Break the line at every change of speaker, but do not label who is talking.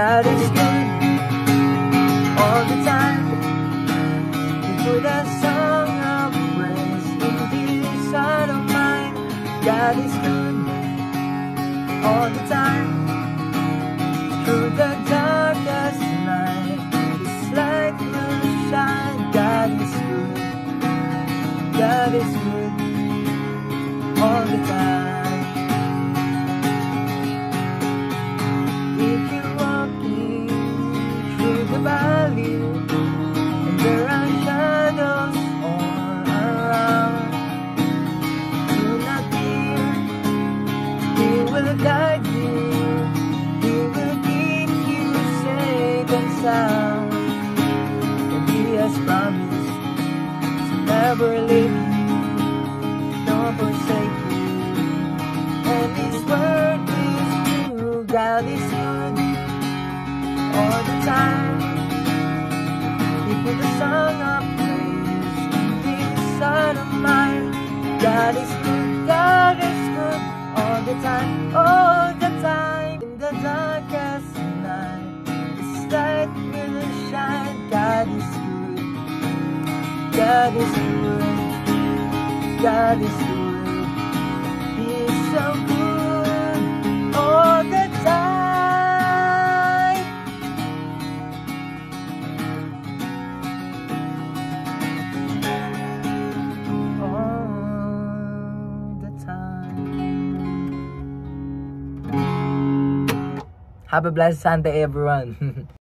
God is good all the time. We put a song of praise in this heart of mine. God is good all the time. Through the darkest night, it's like moonshine. shine. God is good. God is good all the time. Will guide you. Keep you safe and sound. And He has promised to never leave you, nor forsake you. And His word is true. God is good all the time. He put a song of praise inside of mine. God is good, God is good, God is good. He is so good all the time. all the time. Have a blessed Sunday, everyone.